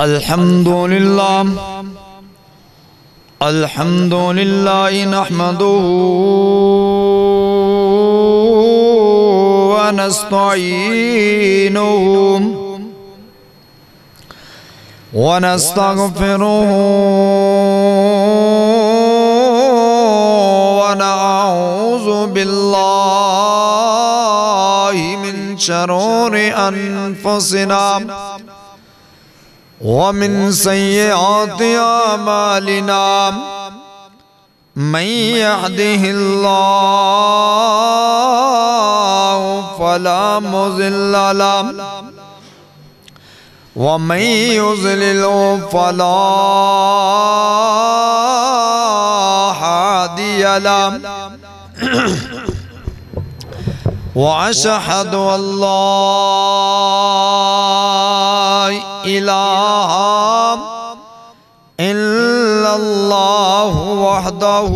الحمد لله الحمد لله نحمده ونستعينه ونستغفره ونعوذ بالله من شرور أنفسنا. ومن سيئات أعمالنا من يهده الله فلا مضل له ومن يضلل فلا هادي له وأشهد أن لا إله إلا الله وحده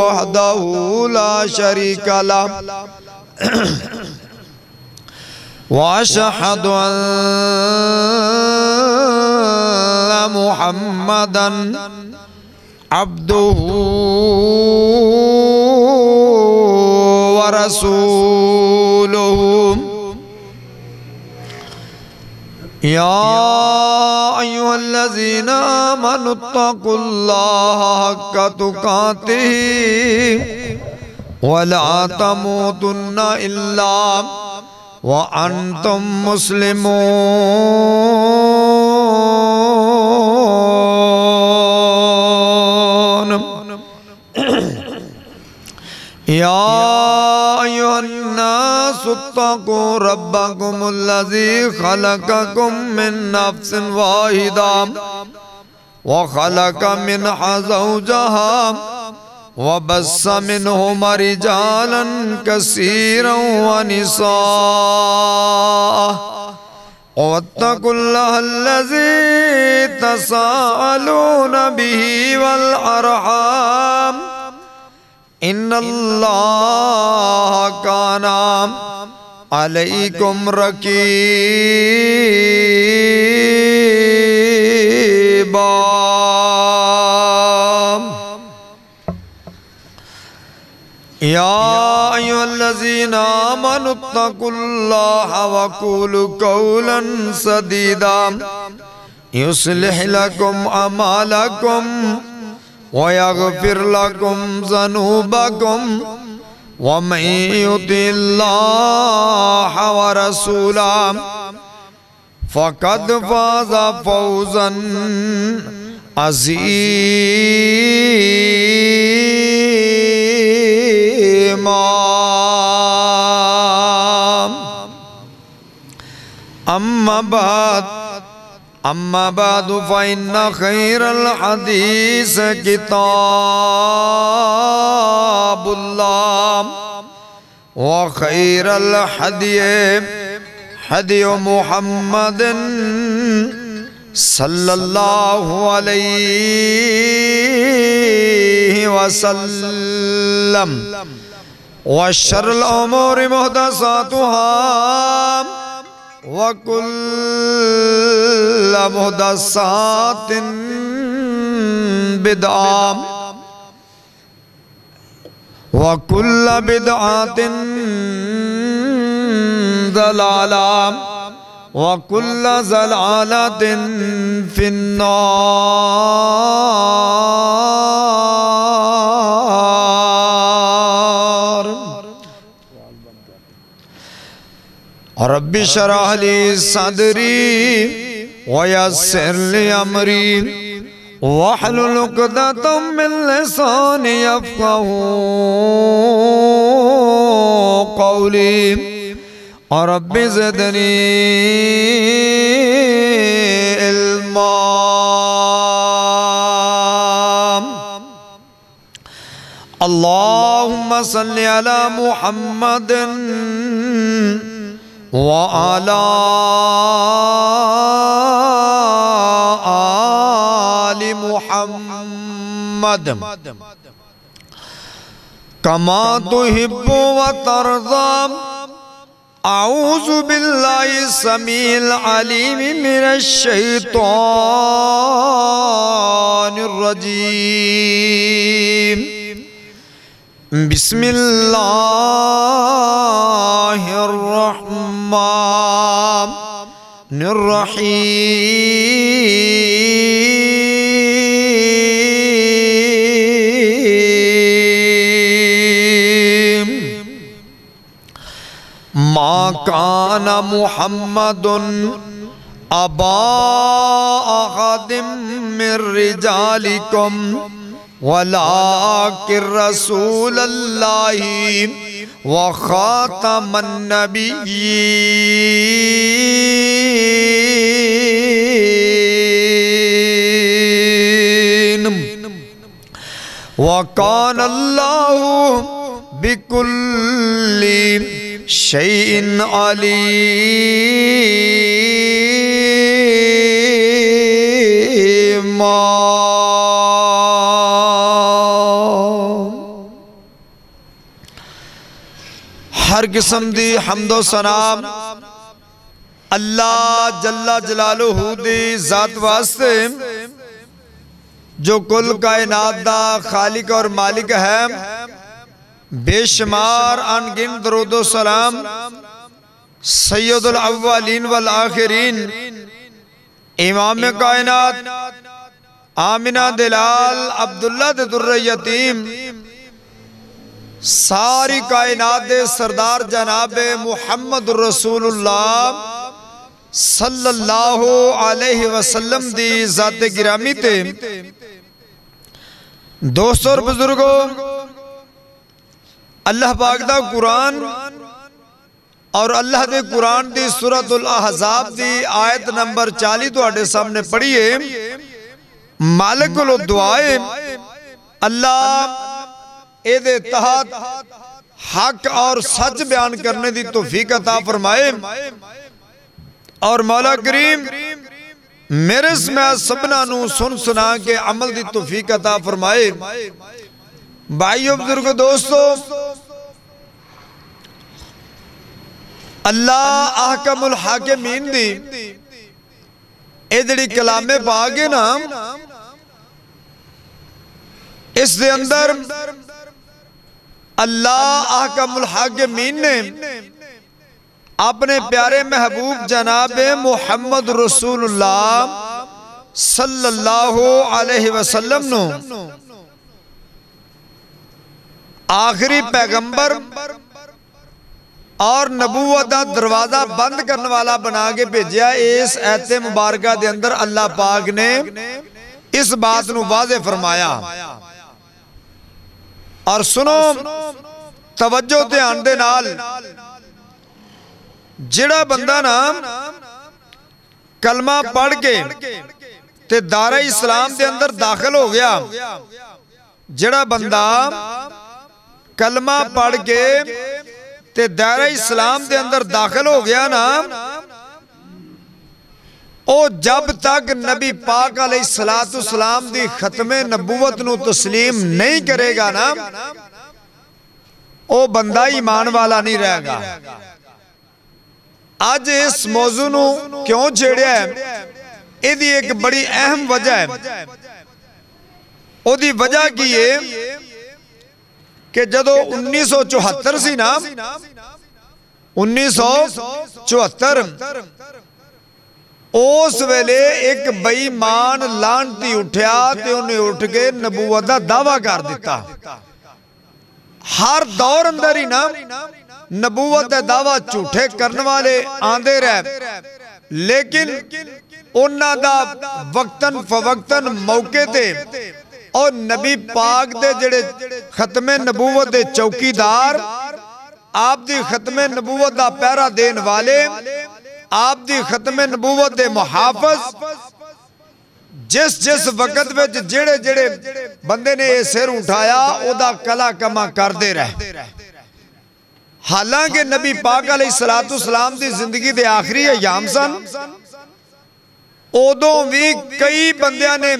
وحده لا شريك له وأشهد أن محمدا عبده ورسوله. يا أيها الذين آمنوا اتقوا الله حق تقاته ولا تموتن إلا وأنتم مسلمون. يا الناس اتقوا ربكم الذي خلقكم من نفس واحدة وخلق منها زوجها وبس منهما رجالا كثيرا ونساء واتقوا الله الذي تساءلون به والأرحام إن الله كان عليكم رقيبا يا أيها الذين آمنوا اتقوا الله وقولوا قولا سديدا يصلح لكم أعمالكم ويغفر لكم ذنوبكم ومن يطع الله ورسوله فقد فاز فوزا عظيما أما بعد أما بعد فإن خير الحديث كتاب الله وخير الحدي حدي محمد صلى الله عليه وسلم وشر الأمور مهدساتها وكل مهدسات بدعة وكل بدعة ضلالة وكل زلالة في النار رب شرح لي صدري ويسر لي أمري واحلل عقدة من لساني يفقه قولي رب زدني علما اللهم صل على محمد وعلى آل محمد كما تحب وترضى. اعوذ باللہ السمیع العلیم من الشیطان الرجیم بسم اللہ الرحمن الرحیم ما كان محمد أبا أحد من رجالكم ولكن رسول الله وخاتم النبيين وكان الله بكل شيء عليما ہر قسم دی حمد و سنام اللہ جلہ جلالہ دی ذات واسطے جو کل کائنات دا خالق اور مالک ہے، بے شمار، انگن، درود و سلام سید الاولین والآخرین، امام کائنات، آمنہ دلال، عبداللہ در یتیم ساری کائنات سردار جناب محمد رسول اللہ صلی اللہ علیہ وسلم دی ذات گرامی تے۔ دوستو اور بزرگوں اللہ پاک دا قرآن اور اللہ دے قرآن دی سورة الاحزاب دی آیت نمبر چالی تو آٹے سامنے پڑھئے مالک لو دعائے اللہ اے دے تحت حق اور سچ بیان کرنے دی توفیق عطا فرمائے اور مولا کریم میرے اسمہ سبنا نو سن سنا کے عمل دی توفیق عطا فرمائے بھائیو بزرگ دوستو اللہ احکم الحاکمین دی اے دڑی کلام باغے نا اس دے اندر اللہ احکم الحاکمین نے اپنے پیارے محبوب جناب محمد رسول اللہ صلی اللہ علیہ وسلم نو آخری پیغمبر اور نبوت دا دروازہ بند کرنے والا بنا کے بھیجیا اس ایت مبارکہ دے اندر اللہ پاک نے اس بات نو واضح فرمایا۔ اور سنو توجہ دھیان دے نال جڑا بندہ نا کلمہ پڑھ کے تے دارہ اسلام دے اندر داخل ہو گیا جڑا بندہ کلمہ پڑھ کے تے دائرہ اسلام دے اندر داخل ہو گیا ਉਹ ਜਦ ਤੱਕ ਨਬੀ ਪਾਕ ਅਲੈਹ ਸਲਾਤੁ ਸਲਾਮ ਦੀ ਖਤਮੇ ਨਬੂਵਤ ਨੂੰ تسلیم ਨਹੀਂ ਕਰੇਗਾ ਨਾ, ਉਹ ਬੰਦਾ ਈਮਾਨ ਵਾਲਾ ਨਹੀਂ ਰਹੇਗਾ। ਅੱਜ ਇਸ ਮੌਜੂ ਨੂੰ ਕਿਉਂ ਛੇੜਿਆ ਇਹਦੀ ਇੱਕ ਬੜੀ ਅਹਿਮ ਵਜ੍ਹਾ ਹੈ। ਉਹਦੀ ਵਜ੍ਹਾ ਕੀ ਹੈ ਕਿ ਜਦੋਂ 1974 ਸੀ ਨਾ 1974 ਉਸ ਵੇਲੇ ਇੱਕ ਬੇਈਮਾਨ ਲਾਂਤੀ ਉਠਿਆ ਤੇ ਉਹਨੇ ਉੱਠ ਕੇ ਨਬੂਵਤ ਦਾ ਦਾਵਾ ਕਰ ਦਿੱਤਾ। ਹਰ ਦੌਰ ਅੰਦਰ ਹੀ ਨਾ ਨਬੂਵਤ ਦਾ ਦਾਵਾ ਝੂਠੇ ਕਰਨ ਵਾਲੇ ਆਂਦੇ ਰਹੇ। ਲੇਕਿਨ ਉਹਨਾਂ ਦਾ ਵਕਤਨ ਫਵਕਤਨ ਮੌਕੇ ਤੇ ਔਰ ਨਬੀ ਪਾਕ ਦੇ ਜਿਹੜੇ ਖਤਮੇ ਨਬੂਵਤ ਦੇ ਚੌਕੀਦਾਰ, ਆਪ ਦੀ ਖਤਮੇ ਨਬੂਵਤ ਦਾ ਪਹਿਰਾ ਦੇਣ ਵਾਲੇ آپ دی ختم نبوت دے محافظ، جس جس وقت وچ جڑے جڑے بندے نے یہ سر اٹھایا، او دا کلا کما کر دے رہے۔ حالانکہ نبی پاک علیہ السلام دی زندگی دے آخری ایام سن، ادو بھی کئی بندیاں نے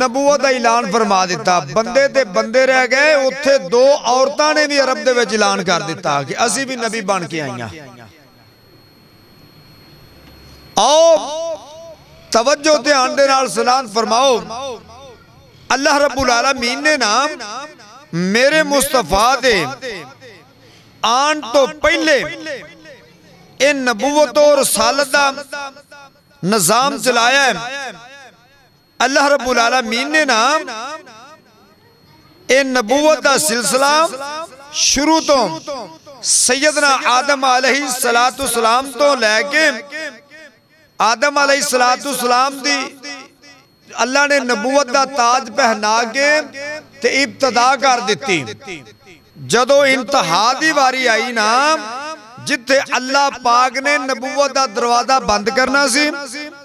نبوت دا اعلان فرما دیتا۔ بندے تے بندے رہ گئے اتھے دو عورتاں نے بھی عرب دے وچ اعلان کر دیتا کہ اسی بھی نبی بن کے آئیاں۔ آؤ، توجہ تے آنڈے نال سلام فرماؤ۔ اللہ رب العالمین نے نام میرے مصطفیٰ دے آن تو پہلے اے نبوت اور رسالت دا نظام چلایا ہے۔ اللہ رب العالمین نے نام اے نبوت دا سلسلہ شروع تو سیدنا آدم علیہ السلام تو لے کے آدم علیہ السلام دی۔ اللہ نے نبوت دا تاج پہنا کے تے ابتدا کر دیتی۔ جدو انتہا دی واری آئی نا، جتھے اللہ پاک نے نبوت دا دروازہ بند کرنا سی،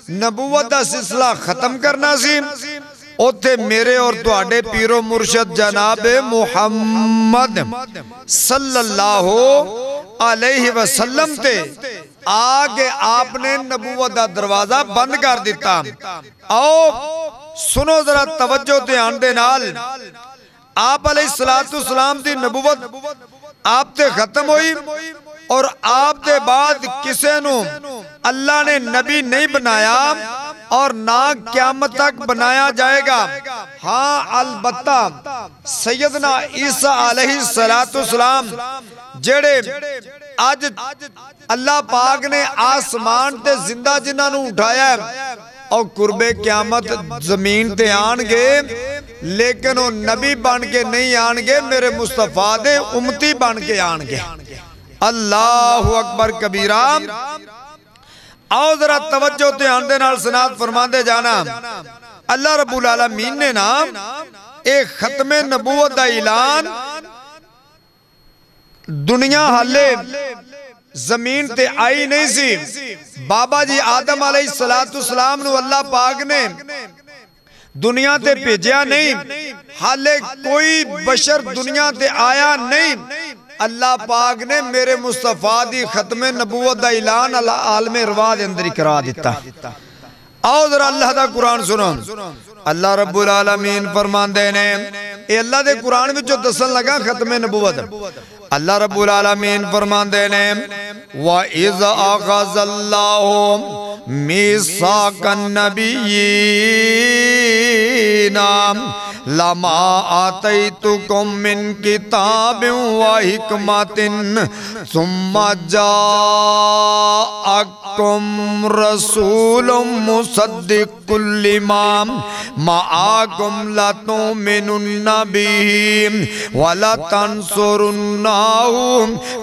نبوت دا سلسلہ ختم کرنا سی اوتے میرے اور تواڈے پیرو مرشد جناب محمد صلی اللہ علیہ وسلم تے آگے آپ نے نبوت دا دروازہ بند کر دیتا۔ آؤ، سنو ذرا توجہ دھیان دے نال۔ آپ علیہ السلام والسلام دی نبوت آپ تے ختم ہوئی اور آپ دے بعد کسے نو اللہ نے نبی نہیں بنایا۔ اور نہ قیامت تک بنایا جائے گا۔ ہاں البتہ سیدنا عیسیٰ علیہ السلام جڑے آج اللہ پاک نے آسمان تے زندہ جنہ نو اٹھایا ہے اور قرب قیامت زمین تے آنگے لیکن وہ نبی بان کے نہیں آنگے میرے مصطفیٰ دے امتی بان کے آنگے اللہ اکبر کبیرام آؤ ذرا توجہ دھیان دے نال سنات فرماندے جانا۔ اللہ رب العالمین نے نام ایک ختم نبوت دا اعلان دنیا حلے زمین تے آئی نہیں سی۔ بابا جی آدم علیہ السلام نو اللہ پاک نے دنیا تے پیجیا نہیں۔ حالے کوئی بشر دنیا تے آیا نہیں۔ اللہ پاک نے میرے مصطفیٰ دی ختم نبوت دا اعلان عالم روا دے اندر کرا دیتا۔ آؤ ذرا اللہ دا قرآن سنو۔ اللہ رب العالمین فرمان دینے اے اللہ دے قرآن میں جو دسن لگا ختم نبوت۔ اللہ رب العالمین فرمان دینے وَإِذَ أَخَذَ اللَّهُ مِيثَاقَ النَّبِيِّينَ لما آتيتكم من كتاب وحكمة ثم جاءكم رسول مصدق لما معاكم لتؤمنن به ولتنصرنه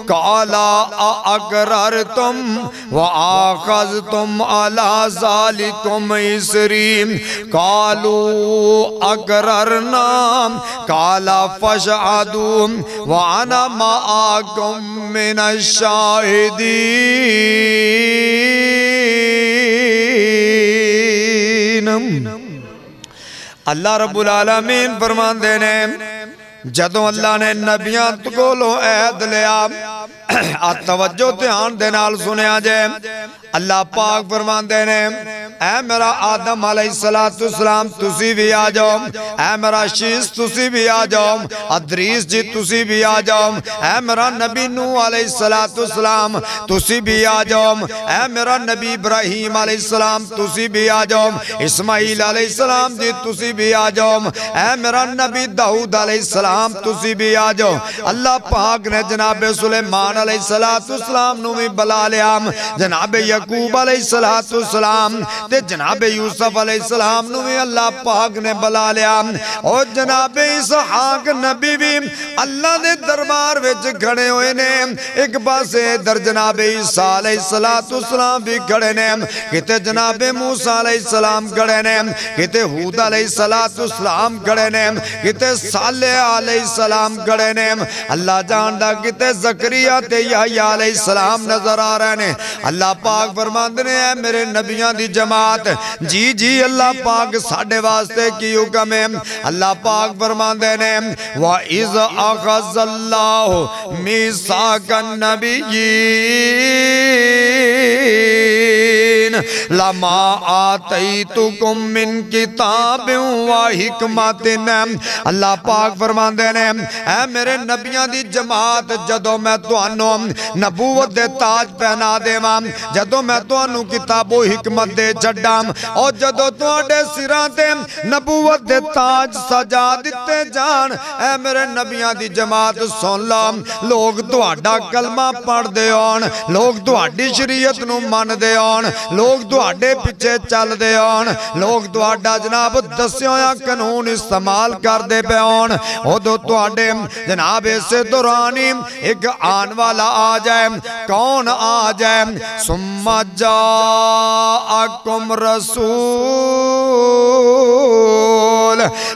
قال أأقررتم وآخذتم على ذلكم إسري قالوا أقرر کرنا کالا فشعدو وانا معاکم من الشاہدین اللہ رب العالمین فرمان دینے جدوں اللہ نے نبیاں تکولو عید لیا توجہ دھیان دے نال سنیا جائے اللہ پاک فرمان دینے اے میرا آدم علیہ السلام تسی بھی آ جاؤ۔ اے میرا شیس تسی بھی آ جاؤ۔ ادریس جی تسی بھی آ جاؤ۔ اے میرا نبی نو علیہ السلام تسی بھی آ جاؤ۔ اے میرا نبی ابراہیم علیہ السلام، تسی بھی آ جاؤ۔ اسماعیل علیہ السلام جی تسی بھی آ جاؤ۔ اے میرا نبی دعود علیہ السلام، تسی بھی آ جاؤ۔ اللہ پاک نے جناب سلیمان علیہ السلام نو بھی بلا لیا۔ جناب یہ یقوب علیہ السلام تے جناب یوسف علیہ السلام نو بھی اللہ پاک نے بلا لیا۔ اور جناب اسحاق نبی بھی اللہ دے دربار وچ کھڑے ہوئے نے۔ ایک پاسے در جناب عیسیٰ علیہ السلام بھی کھڑے نے۔ کتے جناب موسیٰ علیہ السلام کھڑے نے۔ کتے حود علیہ السلام کھڑے نے۔ کتے صالح علیہ السلام کھڑے نے۔ اللہ جاندہ کتے زکریہ تے یحییٰ علیہ السلام نظر آ رہے نے۔ اللہ پاک پاک فرماندنے ہیں میرے نبیان دی جماعت جی جی اللہ پاک ساڑھے واسطے کی حکم ہے؟ اللہ پاک فرماندنے وَإِذْ أَخَذَ اللَّهُ مِيثَاقَ النَّبِيِّينَ لما آتیتکم من کتاب و حکمت اللہ پاک فرمان دینے اے میرے نبیاں دی جماعت جدو میں توانو نبوت دے تاج پہنا دے جدو میں توانو کتاب و حکمت دے چڑھام اور جدو توانو سران دے نبوت دے تاج سجا دیتے جان۔ اے میرے نبیاں دی جماعت، سن لام لوگ تو آڈا کلمہ پڑھ دے آن لوگ تو آڈی شریعت نو من دے آن لوگ تو آڈے پچھے چل دے آن لوگ تو جناب دسیوں یا قانون استعمال کر دے پہ آن او دو تو جناب اسے دورانی ایک آن والا آ جائے کون آ جائے سمجھ جا اکم رسول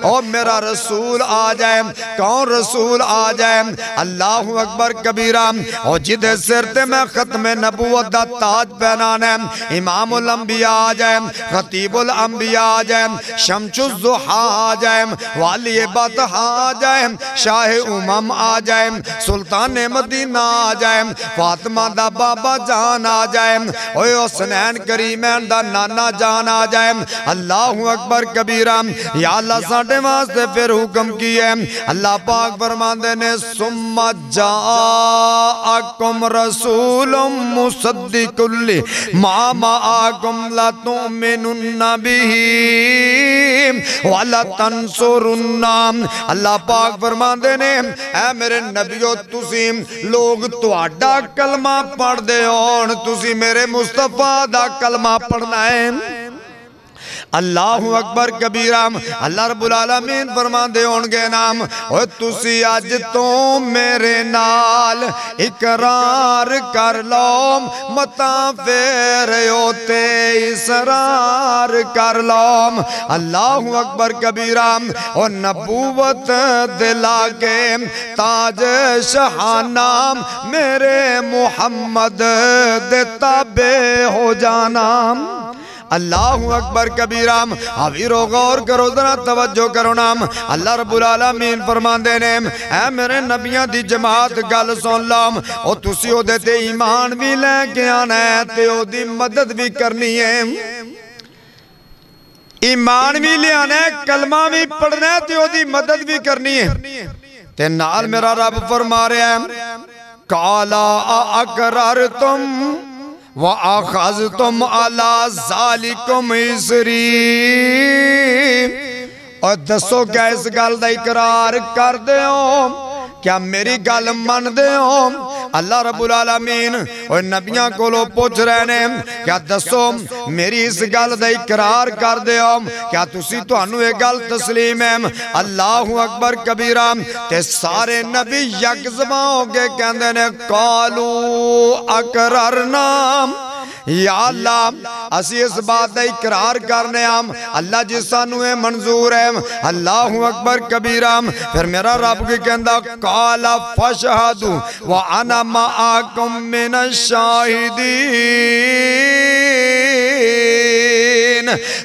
او میرا رسول آ جائے کون رسول آ جائے اللہ اکبر کبیرہ او جد سرتے میں ختم نبوت دا تاج پہنانے امام امام الانبیاء آ جائے خطیب الانبیاء آ جائے شمچ الزحا آ جائے والی بطح آ جائے شاہ امم آ جائے سلطان مدینہ آ جائے فاطمہ دا بابا جان آ جائے اوہ حسنین کریمین دا نانا جان آ جائے اللہ اکبر کبیرہ یا اللہ ساٹھے واسطے پھر حکم کیے اللہ پاک فرمان دینے سمت جاءکم رسول مصدق لی ما ما آکم لتومنن بھی ولتنصرن اللہ پاک فرما دینے اے میرے نبیو، تسی لوگ تو آڈا کلمہ پڑھ دے اور تسی میرے مصطفیٰ دا کلمہ پڑھنا ہے۔ اللہ اکبر کبیرام اللہ رب العالمین فرمان دے ہونگے نام. اوہ تسی آج تو میرے نال اقرار کر لو متا فیرے ہوتے اسرار کر لو اللہ اکبر کبیرام اوہ نبوت دلا کے تاج شہانام میرے محمد دے تابے ہو جانام اللہ اکبر کبیرام حویرو غور کرو ذرا توجہ کرو نام اللہ رب العالمین فرمان دے دینے اے میرے نبیاں دی جماعت، گل سن لام. او تسی او دیتے ایمان بھی لے کے آنا ہے تے او دی مدد بھی کرنی ہے۔ ایمان بھی لے آنا ہے، کلمہ بھی پڑھنا ہے تے او دی مدد بھی کرنی ہے۔ تے نال میرا رب فرما رہے ہیں کالا اکرار تم وَأَخَذْتُمْ عَلَى ذَلِكُمْ إِسْرِي اور دسو کیا اس گل دا اقرار کر دے ہو کیا میری گل من دے ہو؟ اللہ رب العالمین اور نبیاں کو لو پوچھ رہنے کیا دسو میری اس گل دا اقرار کر دے ہو؟ کیا تسی تو انو ایک گل تسلیم ہے؟ اللہ اکبر کبیرہ، تے سارے نبی یک زبان ہوگے کہندے نے، قالو اقررنا یا اللہ، اسی اس بات دا اقرار کرنے ہم اللہ جی جس سانوے منظور ہے۔ اللہ اکبر کبیرام پھر میرا رب کی کہندہ قال فشہدو وَأَنَا مَعَكُم مِّنَ الشَّاہِدِينَ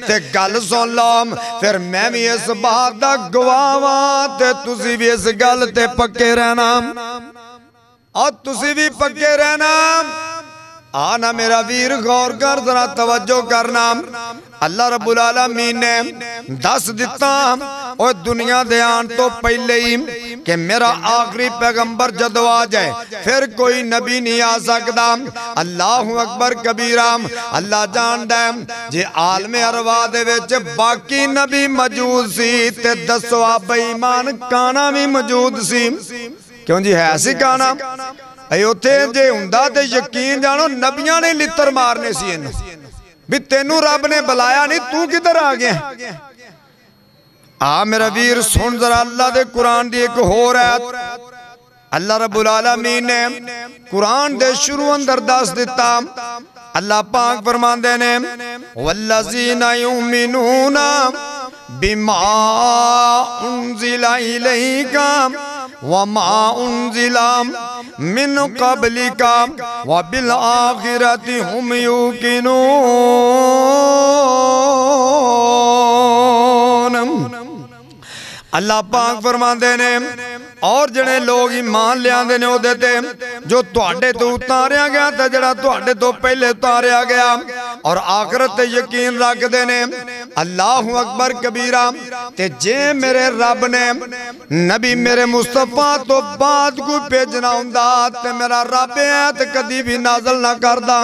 تے گل سن لام پھر میں بھی اس بات دا گواہاں تے تسی بھی اس گل تے پکے رہنا اور تسی بھی پکے رہنا آنا میرا ویر، غور کر، ذرا توجہ کرنا۔ اللہ رب العالمین نے دس دیتا اور دنیا دیان تو پہلے ہی کہ میرا آخری پیغمبر جدو آ جائے، پھر کوئی نبی نہیں آ سکتا۔ اللہ اکبر کبیرام اللہ جان دائم جی عالم اروا دے ویچے باقی نبی موجود سی، تے دسو آپ ایمان کانا بھی موجود سی۔ کیوں جی ہے ایسی کانا؟ اے جے ہندہ تے یقین جانو نبیاں نے لتر مارنے سی انہوں بھی تینو رب نے بلایا نہیں تو کدھر آگئے آ میرا ویر سن ذرا اللہ دے قرآن دی ایک ہو رہا اللہ رب العالمین نے قرآن دے شروع اندر داس دیتا اللہ پاک فرمان دینے والذین یومنون بما انزل الیکا وما انزل من قبلکا وبالآخرت ہم یوکنون اللہ پاک فرما دینے اور جنے لوگ ایمان لے آندے نے دیتے جو تواڈے تو اتاریا گیا تھا جڑا تواڈے تو پہلے اتاریا گیا اور آخرت تے یقین رکھ دینے اللہ اکبر کبیرہ تے جے میرے رب نے نبی میرے مصطفیٰ تو بعد کو پیجنا ہوں تے میرا رب ہے تے کدی بھی نازل نہ کردہ۔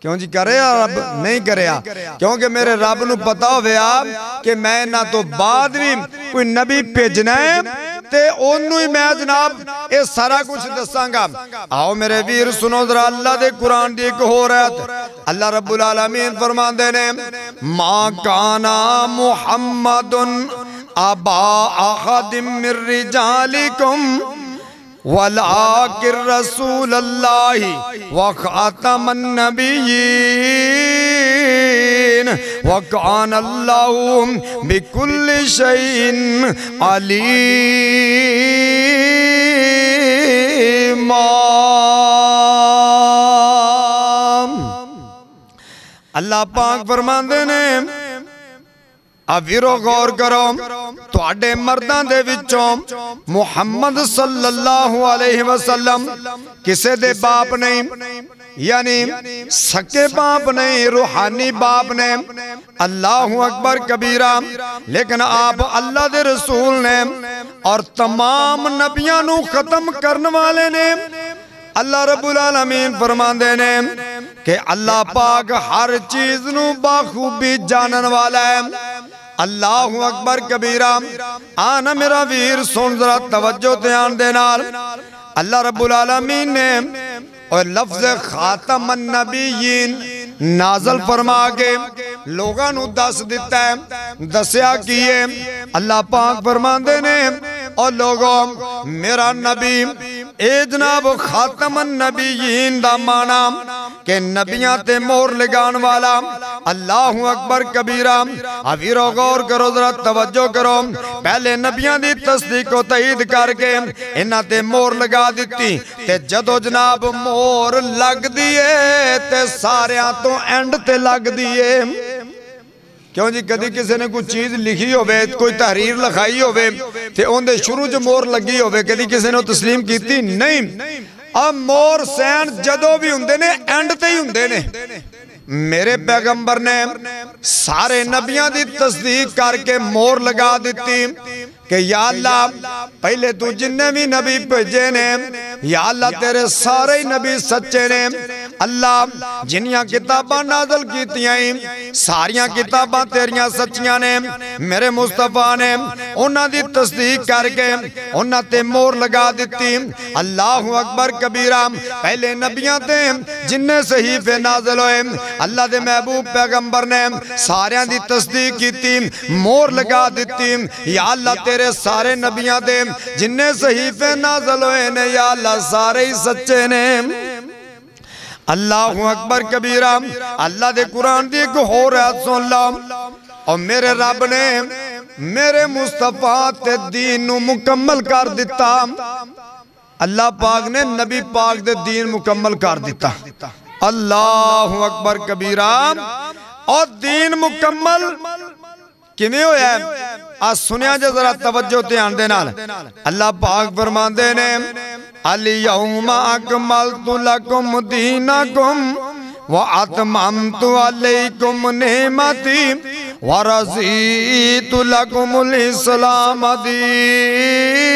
کیوں جی کرے رب؟ نہیں کرے کیونکہ میرے رب نو پتا ہویا کہ میں نہ تو بعد بھی کوئی نبی پیجنا ہے۔ تے انہوں ہی میں جناب اے سارا کچھ دستاں گا آؤ میرے ویر، سنو ذرا اللہ دے قرآن دی ایک ہو رہا ہے اللہ رب العالمین فرمان دے نے، ما کانا محمد ابا احد من رجالکم وَلَاكِرْ رَسُولَ اللَّهِ وَخَاتَمَ النَّبِيِّينَ وَكَانَ اللَّهُ بِكُلِّ شَيْءٍ عَلِيمًا اللہ پاک فرمان دینے ویرو غور کرو تو اڈے مردان دے وچوں محمد صلی اللہ علیہ وسلم کسے دے باپ نہیں یعنی سکے باپ نہیں، روحانی باپ نے اللہ اکبر کبیرہ، لیکن آپ اللہ دے رسول نے اور تمام نبیاں نو ختم کرنے والے نے۔ اللہ رب العالمین فرمان دینے کہ اللہ پاک ہر چیز نو باخوبی جانن والا ہے۔ اللہ اکبر کبیرہ، آنا میرا ویر، سن ذرا توجہ دیان دینال اللہ رب العالمین نے اور لفظ خاتم النبیین نازل فرما کے لوگاں نو دس دیتا ہے، دسیا کیے اللہ پاک فرمان دینے اور لوگوں، میرا نبی، اے جناب خاتم النبیین دا مانا کہ نبیاں تے مور لگان والا اللہ اکبر کبیرہ ابھیرو غور کرو ذرا توجہ کرو پہلے نبیاں دی تصدیق و تحید کر کے انہاں تے مور لگا دیتی تے جدو جناب مور لگ دیئے تے ساریاں تو اینڈ تے لگ دیئے کیوں جی کدی کسی نے کوئی چیز لکھی ہوئے کوئی تحریر لکھائی ہوئے تے ان دے شروع جو مور لگی ہوئے کدی کسی نے تسلیم کیتی نہیں اب مور سین جدو بھی ہندے نے اینڈ تے ہی ہندے نے میرے پیغمبر نے سارے نبیاں دی تصدیق کر کے مور لگا دیتی کہ یا اللہ، پہلے تو جننے بھی نبی پہجے نے، یا اللہ تیرے سارے نبی سچے نے۔ اللہ، جنیاں کتاباں نازل کیتی ہیں، ساریاں کتاباں تیریاں سچیاں نے۔ میرے مصطفیٰ نے انہاں دی تصدیق کر کے انہاں تے مور لگا دیتی اللہ اکبر کبیرہ، پہلے نبیاں تے جننے صحیفے نازل ہوئے۔ اللہ دے محبوب پیغمبر نے ساریاں دی تصدیق کیتی، مور لگا دیتی یا اللہ تیرے تیرے سارے نبیاں دے جننے صحیفے نازل ہوئے نے، یا اللہ، سارے ہی سچے نے۔ اللہ اکبر کبیرہ، اللہ دے قرآن دی ایک ہو رہا سن اللہ اور میرے رب نے میرے مصطفیٰ تے دین نو مکمل کر دیتا اللہ پاک نے نبی پاک دے دین مکمل کر دیتا اللہ اکبر کبیرہ، اور دین مکمل کمی ہویا ہے؟ آج سنیا جا ذرا توجہ تیان دینا اللہ پاک فرمان دینے اليوم اکملت لکم دینکم واتممت علیکم نعمتی ورزیت لکم الاسلام دینا۔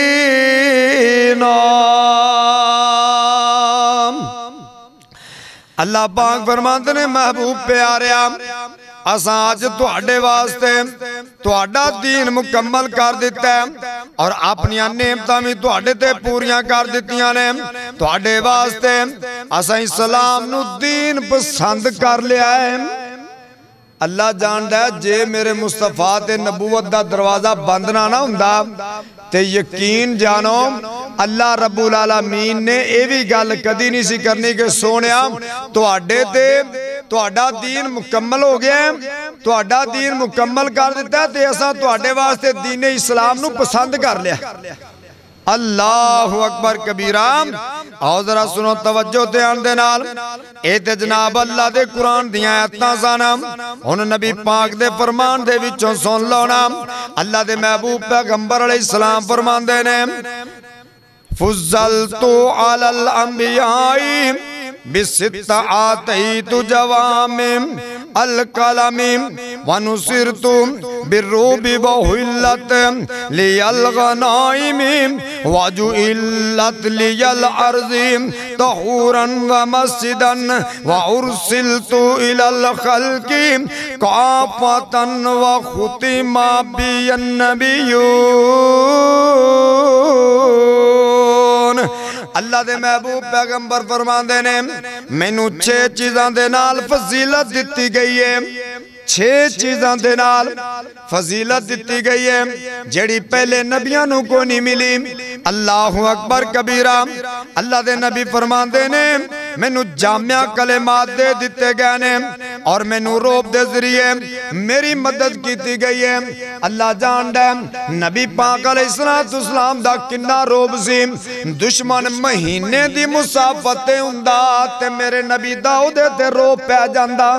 اللہ پاک فرماتے نے، محبوب پیاریا اساں آج تو اڈے واسطے تو اڈا دین مکمل کر دیتا ہے اور اپنی نعمتاں بھی تو اڈے تے پوریاں کر دیتیاں نے۔ تو اڈے واسطے اساں اسلام نو دین پسند کر لیا ہے۔ اللہ جاندا ہے جے میرے مصطفیٰ تے نبوت دا دروازہ بند نہ نہ ہوندا تے یقین جانو، اللہ رب العالمین نے اے بھی گل کدی نہیں سی کرنی کہ سونیا تو اڈے تے تو دین مکمل ہو گیا ہے تو دین مکمل کر دیتا ہے تے ایسا تو واسطے دین اسلام نو پسند کر لیا اللہ اکبر کبیرام آؤ ذرا سنو توجہ دیان دے نال اے تے جناب اللہ دے قرآن دیا ایتنا زانم ان نبی پاک دے فرمان دے وچوں سن لونا اللہ دے محبوب پیغمبر علیہ السلام فرمان دے نے فضلتو علی الانبیائی بالست آتيت جوامم القلم ونصرت بالروب وهلت لي الغنائم وجعلت لي الأرض طهورا ومسجدا وأرسلت إلى الخلق كافة وختم بي النبي اللہ دے محبوب پیغمبر فرمان دے نے میں نو چھے چیزاں دے نال فضیلت دیتی گئی ہے۔ چھے چیزاں دے نال فضیلت دیتی گئی ہے جڑی پہلے نبیاں نو کو نہیں ملی۔ اللہ اکبر کبیرہ، اللہ دے نبی فرمان دے نے میں نو جامعہ کلمات دے دیتے گئے نے اور میں نو روب دے ذریعے میری مدد کیتی گئی ہے۔ اللہ جان دے، نبی پاک علیہ السلام دا کنہ روب سی۔ دشمن مہینے دی مسافتے ہندہ تے میرے نبی داؤ دے تے روب پہ جاندہ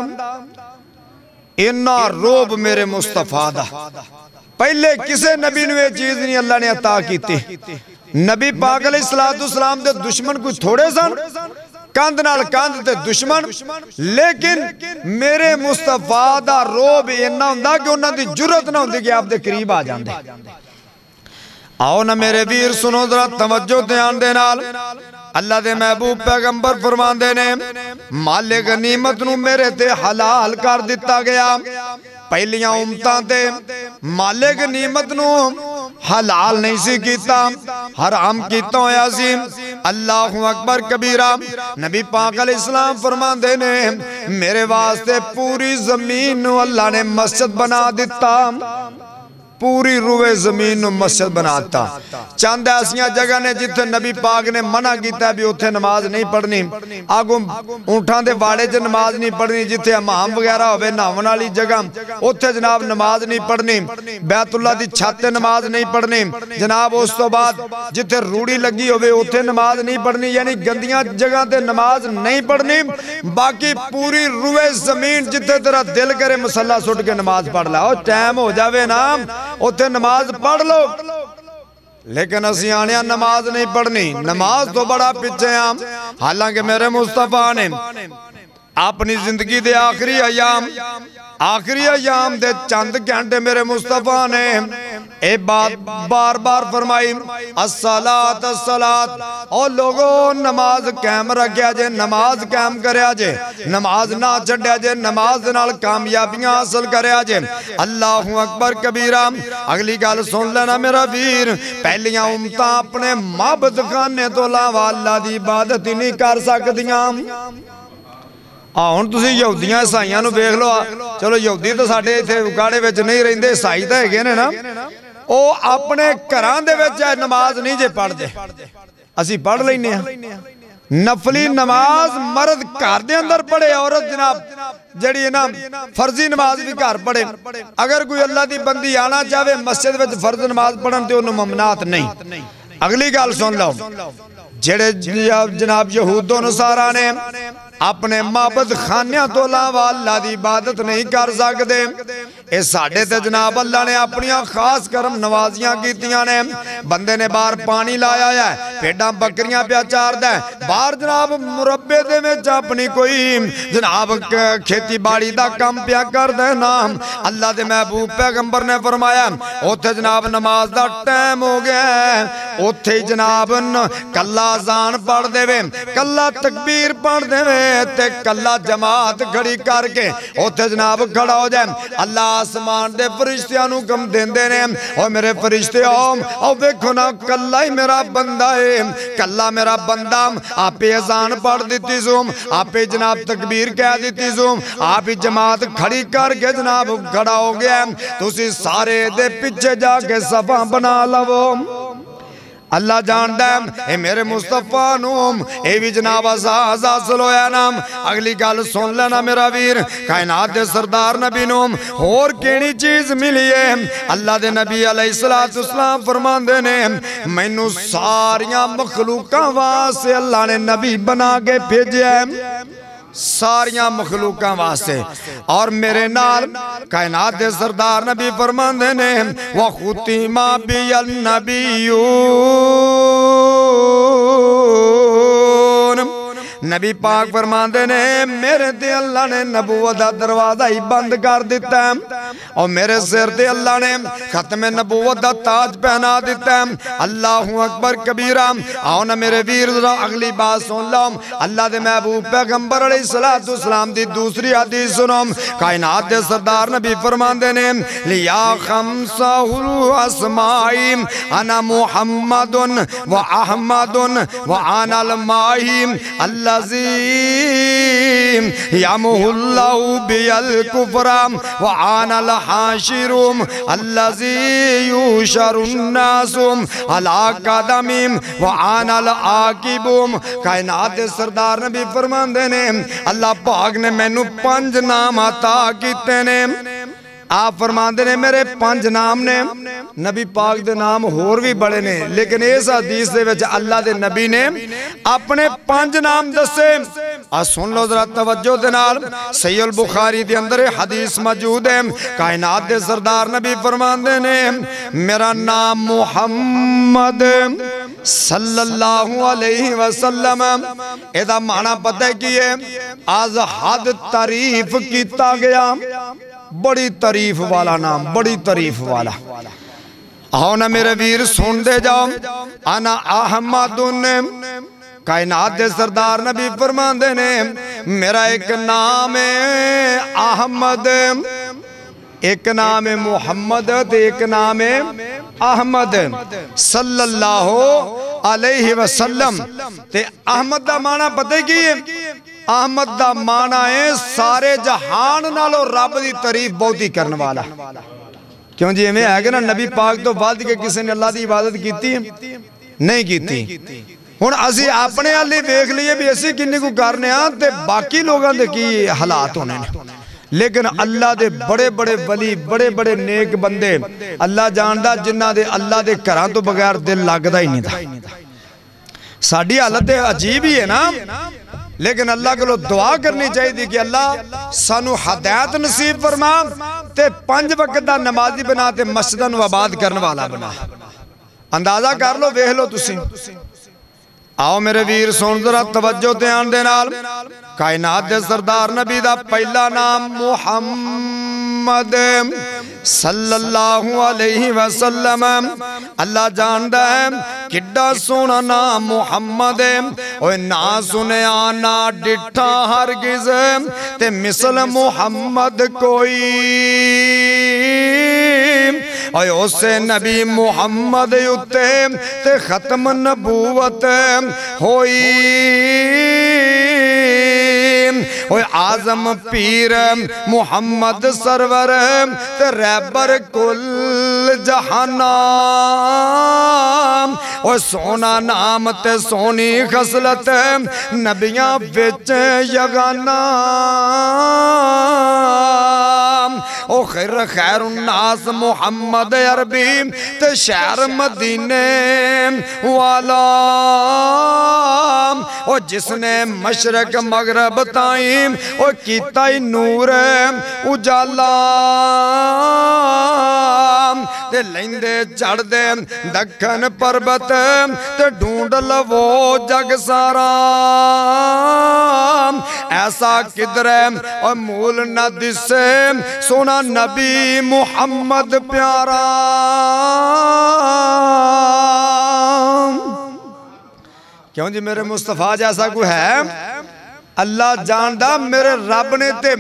انہا روب میرے مصطفیٰ دا۔ پہلے کسے نبی نوے چیز نہیں اللہ نے عطا کی تھی نبی پاک علیہ السلام دے دشمن کوئی تھوڑے سن؟ کاند نال کاند تے دشمن لیکن میرے مصطفیٰ دا روب انہا ہندہ کہ انہا دی جرت نہ ہوندی کہ آپ دے قریب آ جاندے۔ آؤ نہ میرے ویر سنو ذرا توجہ دھیان دے نال۔ اللہ دے محبوب پیغمبر فرمان دے نے مال غنیمت نو میرے تے حلال کر دیتا گیا۔ پہلیاں امتاں تے مالک غنیمت نو حلال نہیں سی کیتا حرام کیتا ہویا سی اللہ اکبر کبیرہ نبی پاک علیہ السلام فرما دے نے میرے واسطے پوری زمین نو اللہ نے مسجد بنا دیتا پوری روے زمین نو مسجد بناتا۔ چاند ایسیاں جگہ نے جتے نبی پاک نے منع کیتا ہے بھی اتھے نماز نہیں پڑھنی۔ آگوں اونٹھاں دے واڑے جو نماز نہیں پڑھنی جتے امام وغیرہ ہوئے ناون والی جگہ اتھے جناب نماز نہیں پڑھنی۔ بیت اللہ دی چھاتے نماز نہیں پڑھنی۔ جناب، اس تو بعد جتے روڑی لگی ہوئے اتھے نماز نہیں پڑھنی یعنی گندیاں جگہ دے نماز نہیں پڑھنی۔ باقی پوری روے زمین جتے تیرا دل کرے مسلح سٹ کے نماز پڑھ لیا ٹائم ہو جاوے نام اتھے نماز پڑھ لو لیکن اسی آنیا نماز نہیں پڑھنی نماز تو بڑا پچھے ہیں حالانکہ میرے مصطفیٰ نے اپنی زندگی دے آخری ایام آخری ایام دے چند گھنٹے میرے مصطفیٰ نے اے بات بار بار فرمائی السلات السلات اور لوگوں نماز کیم رکھیا جے نماز کیم کریا جے نماز نہ چھڑیا جے نماز نال کامیابیاں حاصل کریا جے اللہ اکبر کبیرہ اگلی گال سن لینا میرا ویر پہلیاں امتاں اپنے مابد خانے تو لاوا اللہ دی عبادت ہی نہیں کر سکتیاں ہوں تھی یہودیاں عیسائیاں نو ویخ لو چلو یہودی تو سارے اتنے اگاڑے نہیں رہتے عیسائی تو ہے نا وہ اپنے گھر نماز نہیں جے پڑھتے اسی پڑھ لینے ہیں نفلی نماز مرد گھر دے اندر پڑھے عورت جناب جڑی ہے نا فرضی نماز بھی گھر پڑھے اگر کوئی اللہ دی بندی آنا چاہے مسجد وچ فرض نماز پڑھن تے انہوں ممنات نہیں اگلی گال سن لو جڑے جناب یہود و نصارہ نے اپنے مابد خانیاں تو اللہ دی عبادت نہیں کر سکتے۔ اے ساڑھے تے جناب اللہ نے اپنی خاص کرم نوازیاں کیتیاں نے۔ بندے نے بار پانی لایا ہے پیڑاں بکریاں پیا چار دے بار جناب مربے دے میں اپنی کوئی جناب کھیتی باڑی دا کم پیا کر دے نام اللہ دے محبوب پیغمبر نے فرمایا، اوتھے جناب نماز دا ٹیم ہو گیا اوتھے جناب کلا زان پڑھ دے وے، کلا تکبیر پڑھ دے وے تے کلا جماعت گھڑی کر کے اوتھے جناب کھڑا ہو جائے۔ اللہ آسمان دے فرشتیاں نو کم دین دے نے۔ او میرے فرشتے آم او دیکھو نا، کلا ہی میرا بندہ ہے۔ کلا میرا بندہ، آپ ازان پڑھ دیتی زوم آپ جناب تکبیر کہہ دیتی زوم آپ ہی جماعت کھڑی کر کے جناب کھڑا ہو گیا۔ تو اسی سارے دے پچھے جا کے صفا بنا لو۔ اللہ جان دیم اے میرے مصطفیٰ نوم۔ اے بھی جناب آزاز حاصل ہویا نام۔ اگلی گال سن لینا میرا ویر۔ کائنات دے سردار نبی نوم۔ اور کینی چیز ملی ہے۔ اللہ دے نبی علیہ السلام فرمان دینے میں نو ساریاں مخلوقاں واسے اللہ نے نبی بنا کے بھیجے ساریاں مخلوقاں واسے اور میرے نال کائنات دے سردار نبی فرمان دینے وَخُتِمَا بِيَ النَّبِيُّونَ نبی پاک فرماندے نے، میرے تے اللہ نے نبوت دا دروازہ ہی بند کر دیتا ہے اور میرے سر تے اللہ نے ختم نبوت دا تاج پہنا دیتا ہے اللہ اکبر کبیرہ، آؤ نا میرے ویر ذرا اگلی بات سن لو، اللہ دے محبوب پیغمبر علیہ السلام دی دوسری حدیث سنو، کائنات دے سردار نبی فرماندے نے، لیا خمسہ اسمائی انا محمد و احمد و آنا المائی، اللہ بی الکفرام و آنا الحاشرم اللذی یوشر الناسم علا قدمیم و آنا العاقبم کائنات سردار نبی فرمان دینے اللہ پاک نے میں نو پنج نام عطا کیتے نے۔ آپ فرمان دینے میرے پنج نام نے، نبی پاک دے نام ہور بھی بڑے نے، لیکن اس حدیث دے وچ اللہ دے نبی نے اپنے پنج نام دسے۔ آ سن لو ذرا توجہ دے نال سی البخاری دے اندر حدیث موجود ہے۔ کائنات دے سردار نبی فرمان دینے میرا نام محمد صلی اللہ علیہ وسلم۔ ایدہ معنی پتہ ہے؟ کیے آز حد تعریف کیتا گیا۔ بڑی تعریف والا نام بڑی تعریف والا۔ آؤ نا میرے ویر سن دے جاؤ۔ انا احمد کائنات دے سردار نبی فرمان دے نے میرا ایک نام ہے احمد۔ ایک نام ہے محمد ایک نام ہے احمد۔ صلی اللہ علیہ وسلم۔ تے احمد دا معنی پتہ کی ہے؟ احمد دا معنی ہے سارے جہان نالو رب دی تعریف بہت ہی کرنے والا کیوں جی ہمیں ہے کہ نا نبی پاک تو بعد کے کسی نے اللہ دی عبادت کیتی ہے نہیں کیتی ہن اسی اپنے علی دیکھ لیے بھی اسی کنی کو کرنے ہاں تے باقی لوگاں دے کی حالات ہونے نے لیکن اللہ دے بڑے بڑے ولی بڑے بڑے نیک بندے اللہ جاندہ جنہ دے اللہ دے کران تو بغیر دل لگدا ہی نہیں تھا ساڑھی حالت عجیب ہی ہے نا لیکن اللہ کے لو دعا کرنی چاہیے دی کہ اللہ سانو حدیت نصیب فرما تے پنج وقت دا نمازی بنا تے مسجدن و آباد کرنے والا بنا اندازہ کر لو ویہ لو تسی آؤ میرے ویر سون ذرا توجہ دھیان دے نال کائنات دے سردار نبی دا پہلا نام محمد صلی اللہ علیہ وسلم. اللہ جاندہ ہے کڈا سونا نام محمد اوہ نا سنے آنا ڈٹھا ہرگز تے مثل محمد کوئی اوہ اسے نبی محمد یتے تے ختم نبوت ہوئی. اوہ آزم پیر محمد سرور تے کل جہانا اوہ سونا نام تے سونی خسلت نبیاں بچ یگانا او خیر خیر الناس محمد عربی تے شہر مدینے والا۔ او جس نے مشرق مغرب تائیم او کیتا ہی نور اجالا۔ تے لیندے چڑھ دے دکھن پربت تے ڈھونڈ لو جگ سارا۔ ایسا کدر ہے اور مول نہ دسے، سونا نبی محمد پیارا۔ کیوں جی میرے مصطفیٰ جیسا کوئی ہے؟ اللہ جاندہ میرے رب نے تے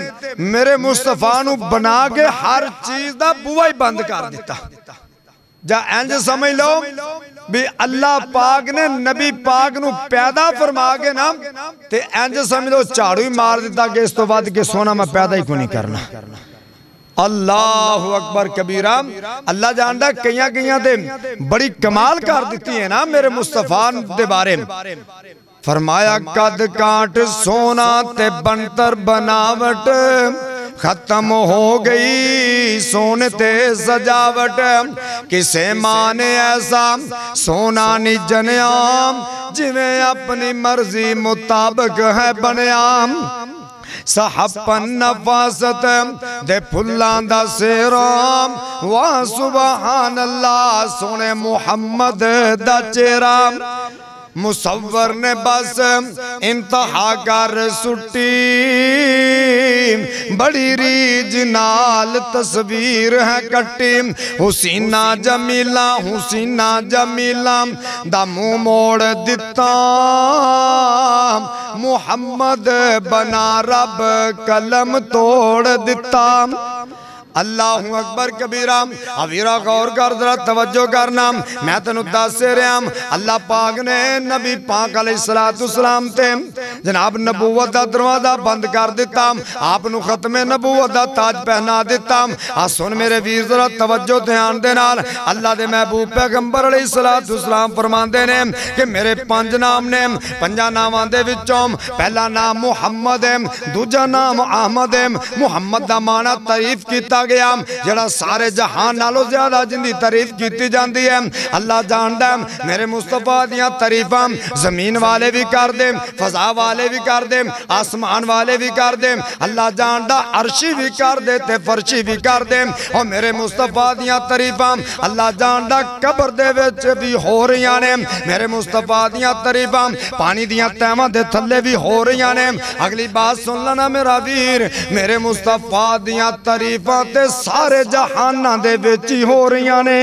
میرے مصطفیٰ نو بنا کے ہر چیز دا بوائی بند کر دیتا جا اینج سمجھ لو بھی اللہ پاک نے نبی پاک نو پیدا فرما کے نا تے اینج سمجھ لو چاڑو ہی مار دیتا کہ اس تو بعد کے سونا میں پیدا ہی کو نہیں کرنا اللہ اکبر کبیرہ اللہ جاندہ کئیاں کئیاں دے بڑی کمال کر دیتی ہیں نا میرے مصطفیٰ دے بارے فرمایا، قد کانٹ سونا تے بنتر بناوٹ، ختم ہو گئی سونتے سجاوٹ۔ کسے مانے ایسا سونا نی جنیام، جویں اپنی مرضی مطابق ہے بنیام۔ صحبن نفاست دے پھلان دا سیرام۔ واہ، سبحان اللہ، سونے محمد دا چیرام مصور نے بس انتہا کر سٹی۔ بڑی ریج نال تصویر ہے کٹی۔ حسینہ جمیلہ حسینہ جمیلہ، دا مو موڑ دیتا محمد بنا رب قلم توڑ دیتا اللہ اکبر کبیرام اویرہ غور کر، ذرا توجہ کرنا۔ میں تنو دس سے رہا اللہ پاک نے نبی پاک علیہ السلام تے جناب نبوت دا دروازہ بند کر دیتا آپ نو ختم نبوت دا تاج پہنا دیتا آسون میرے ویر، ذرا توجہ دھیان دینال اللہ دے محبوب پیغمبر علیہ السلام فرمان دینے کہ میرے پانچ نام نے پنجا نام آندے وچوں، پہلا نام محمد ہے دوجہ نام احمد ہے۔ محمد دا مانا تعریف کیتا گیا۔ جڑا سارے جہان نالو زیادہ جندی تعریف کیتی جاندی ہے، اللہ جاندہ میرے مصطفیٰ دیاں تعریفاں زمین والے بھی کر دیں فضا والے بھی کر دیں آسمان والے بھی کر دیں اللہ جاندہ عرشی بھی کر دے تے فرشی بھی کر دیں اور میرے مصطفیٰ دیاں تعریفاں، اللہ جاندہ قبر دے وچ بھی ہو رہی آنے میرے مصطفیٰ دیاں تعریفاں، پانی دیاں تیمہ دے تھلے بھی ہو رہی آنے اگلی بات سن لنا میرا ویر، میرے مصطفیٰ دیاں تعریفاں تے سارے جہانہ دے بیچی ہو رہی آنے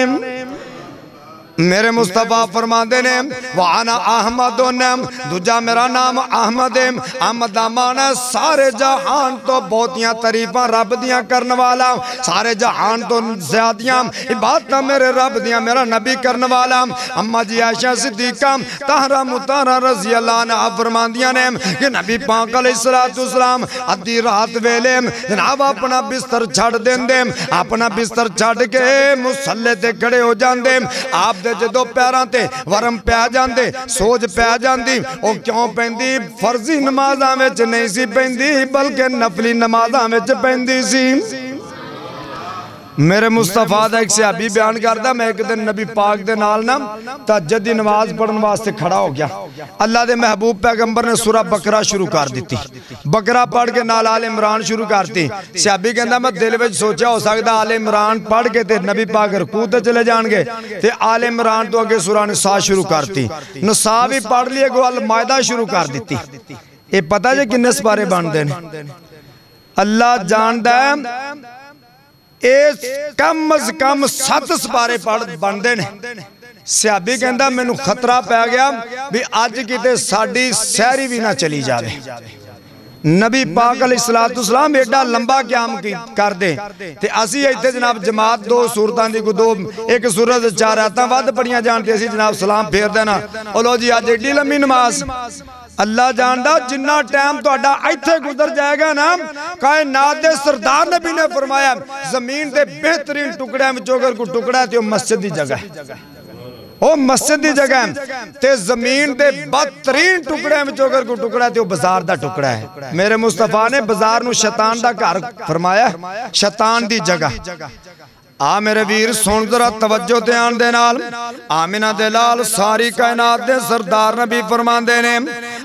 میرے مصطفیٰ فرما دینے وَعَنَا احمدونم دوجہ میرا نام احمد احمدیم احمد آمانا سارے جہان تو بہتیاں، تریفاں، رب دیاں کرن والا سارے جہان تو زیادیاں عبادتہ میرے رب دیاں، میرا نبی کرن والا اما جی عائشہ صدیقہ تہرہ متہرہ رضی اللہ عنہ فرمان دیاں نے کہ نبی پاک علیہ السلام ادھی رات ویلے جناب اپنا بستر چھڑ دیں دیں اپنا بستر چھڑ کے مسلح تے کھڑے ہو جان دیں آپ دے جدو پیران تے ورم پہ جاندے سوج پہ جاندی او کیوں پیندی فرضی نمازاں وچ نہیں سی پیندی بلکہ نفلی نمازاں وچ پیندی سی میرے مصطفیٰ دا ایک صحابی بیان کردہ، میں ایک دن نبی پاک دے نال نا تجدی نماز پڑھن واسطے کھڑا ہو گیا۔ اللہ دے محبوب پیغمبر نے سورہ بکرہ شروع کر دیتی۔ بکرہ پڑھ کے نال آل عمران شروع کرتی۔ صحابی کہندہ میں دل وچ سوچا ہو سکتا آل عمران پڑھ کے تے نبی پاک رکوع تے چلے جان گے۔ تے آل عمران تو اگے سورہ نساء شروع کرتی۔ نساء بھی پڑھ لیے، گو المائدہ شروع کر دیتی۔ یہ پتہ جی جے کننے سپارے بان دینے اللہ جاندہ ہے اس کم از کم ست سپارے بن دے نے سیابی کہندہ میں نو خطرہ پہ گیا بھی آج کی تے ساڑی سیری بھی نہ چلی جاوے نبی پاک علیہ السلام ایڈا لمبا قیام کر دے تے اسی ایتے جناب جماعت دو صورتان دی کو دو ایک صورت چار آتا واد پڑیاں جانتے اسی جناب سلام پھیر دینا اولو جی آج ایڈی لمبی نماز اللہ جاندہ جنہ ٹائم تو اڈا ایتھے گزر جائے گا نا، کائنات سردار نبی نے فرمایا، زمین دے بہترین ٹکڑے میں چوگر کو ٹکڑا ہے تو مسجد دی جگہ ہے۔ او مسجد دی جگہ ہے۔ تے زمین دے بدترین ٹکڑے میں چوگر کو ٹکڑا ہے تو بزار دا ٹکڑا ہے۔ میرے مصطفیٰ نے بزار نو شیطان دا کار فرمایا، شیطان دی جگہ۔ آ میرے ویر، سن ذرا توجہ دھیان دے نال۔ آمینہ دلال ساری کائنات دے سردار نبی فرمان دے نے۔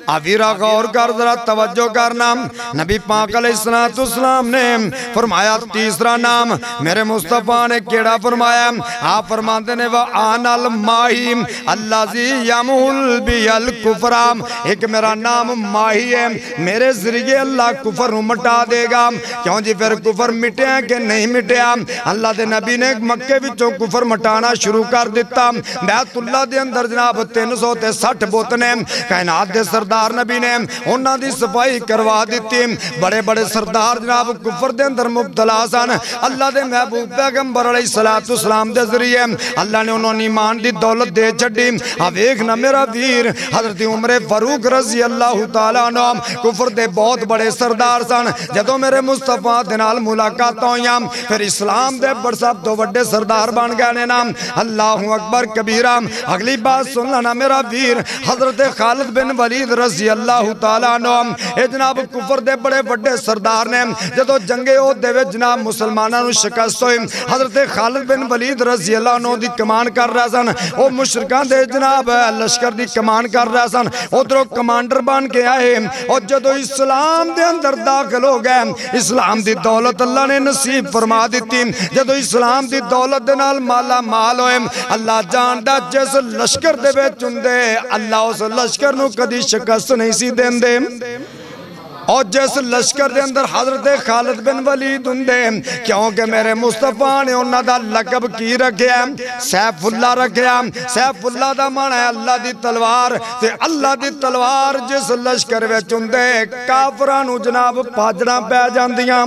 آویرہ غور کر، ذرا توجہ کرنا نبی پاک علیہ السلام نے فرمایا، تیسرا نام میرے مصطفیٰ نے کیڑا فرمایا؟ آپ فرمان دے نے وآن الماہی اللہ زی یمول بی الکفرام ایک میرا نام ماہی ہے۔ میرے ذریعے اللہ کفر مٹا دے گا۔ کیوں جی پھر کفر مٹے ہیں کہ نہیں مٹے ہیں؟ اللہ دے نبی نے مکہ وچوں کفر مٹانا شروع کر دیتا۔ بیت اللہ دے اندر جناب تین سو تے سٹھ بوتنے کائنات دے سرد سردار نبی نے انہاں دی صفائی کروا دیتی۔ بڑے بڑے سردار جناب کفر دے اندر مبتلا سن۔ اللہ دے محبوب پیغمبر علیہ السلام دے ذریعے اللہ نے انہوں نے ایمان دی دولت دے چھڑی اب ایک نہ میرا ویر، حضرت عمر فاروق رضی اللہ تعالیٰ عنہ کفر دے بہت بڑے سردار سن۔ جدو میرے مصطفیٰ دنال ملاقات ہویاں، پھر اسلام دے بڑسا صاحب تو وڈے سردار بان گئے نے نام۔ اللہ اکبر کبیرہ، اگلی بات سن لنا میرا ویر، حضرت خالد بن ولید رضی اللہ تعالیٰ عنہ اے جناب، کفر دے بڑے بڑے سردار نے جدو جنگے او دے وے جناب مسلمانہ نو شکست ہوئی، حضرت خالد بن ولید رضی اللہ عنہ دی کمان کر رہا سن۔ او مشرکان دے جناب، لشکر دی کمان کر رہا سن۔ او درو کمانڈر بان کے آئے۔ او جدو اسلام دے اندر داخل ہو گئے، اسلام دی دولت اللہ نے نصیب فرما دیتی۔ جدو اسلام دی دولت دے نال مالا مال ہوئے، اللہ جاندا جس لشکر دے بے چندے اللہ اس لشکر نو کدی شکست نہیں سی دین دے اور جس لشکر دے اندر حضرت خالد بن ولید ہندے کیونکہ میرے مصطفیٰ نے انہا دا لقب کی رکھیا؟ سیف اللہ رکھیا۔ سیف اللہ دا مانا ہے اللہ دی تلوار۔ تے اللہ دی تلوار جس لشکر وے چندے کافرانو جناب پاجنا پہ جاندیاں۔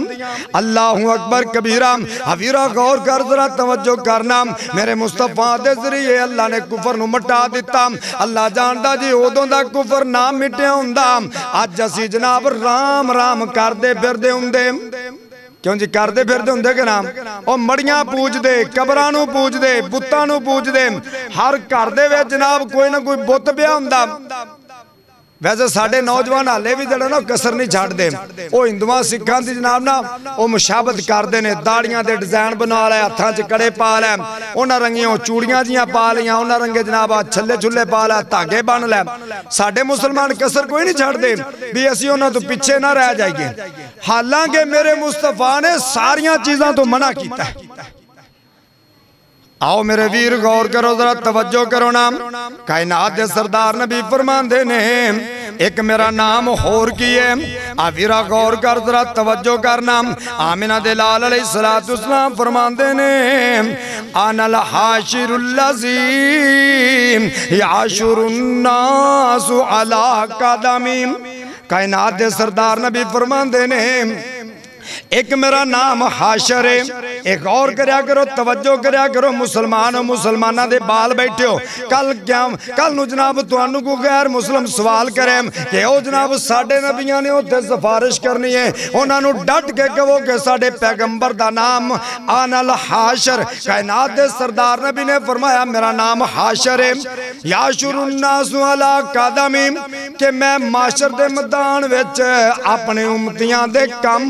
اللہ اکبر کبیرہ حویرہ غور کر، ذرا توجہ کرنا۔ میرے مصطفیٰ دے ذریعے اللہ نے کفر نو مٹا دیتا اللہ جاندا جی ادوں دا کفر نہ مٹیا ہوندا۔ اج اسی جناب رام رام کر دے پھر دے ہوں دے کیوں جی کر دے پھر دے ہوں دے کہ نام او مڑیاں پوچھ دے قبرانو پوچھ دے بتانو پوچھ دے ہر کر دے وے ویسے ساڑھے نوجوان آلے بھی جڑا نا کسر نہیں چھاڑ دے او ہندوان سکھان دی جناب نا او مشابت کر دے نے داڑیاں دے ڈیزائن بنا لے ہتھاں چ کڑے پا لے انہاں رنگیوں چوڑیاں جیاں پا لیاں انہاں رنگے جناب چھلے چھلے پا لے تاگے بن لے ساڑھے مسلمان کسر کوئی نہیں چھاڑ دے بھی اسی انہاں تو پیچھے نہ رہ جائیے۔ حالانکہ میرے مصطفیٰ نے ساریاں چیزاں تو منع کیتا ہے۔ آؤ میرے ویر غور کرو، ذرا توجہ کرو نام۔ کائنات دے سردار نبی فرمان دے نے، ایک میرا نام ہور کیے۔ آویرہ غور کر، ذرا توجہ کرنا آمینہ دلال علیہ السلام فرمان دے نے، آنا الحاشر اللذیم یعشر الناس علا قدمیم۔ کائنات دے سردار نبی فرمان دے نے ایک میرا نام حاشر ہے۔ ایک اور کریا کرو، توجہ کریا کرو، مسلمان و مسلمانہ دے بال بیٹھے ہو۔ کل کیا کل نو جناب تو انو کو غیر مسلم سوال کریں کہ او جناب ساڑھے نبیاں نے ہوتے سفارش کرنی ہے۔ انہاں نو ڈٹ کے کہو کہ ساڑھے پیغمبر دا نام آن الحاشر۔ کائنات دے سردار نبی نے فرمایا، میرا نام حاشر ہے۔ یاشر الناس علا قدمی کہ میں معاشر دے مدان وچ اپنے امتیاں دے کم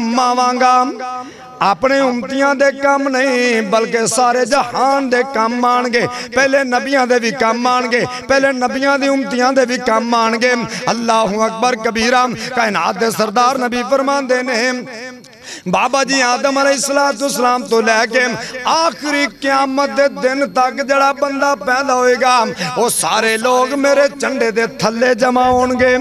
ماوانگا اپنے امتیاں دے کم نہیں بلکہ سارے جہان دے کم مانگے پہلے نبیاں دے بھی کم مانگے پہلے نبیاں دے امتیاں دے بھی کم مانگے اللہ اکبر کبیرہ کائنات دے سردار نبی فرمان دے نے بابا جی آدم علیہ السلام تو لے کے آخری قیامت دے دن تک جڑا بندہ پیدا ہوئے گا، وہ سارے لوگ میرے چنڈے دے تھلے جمع ہونگے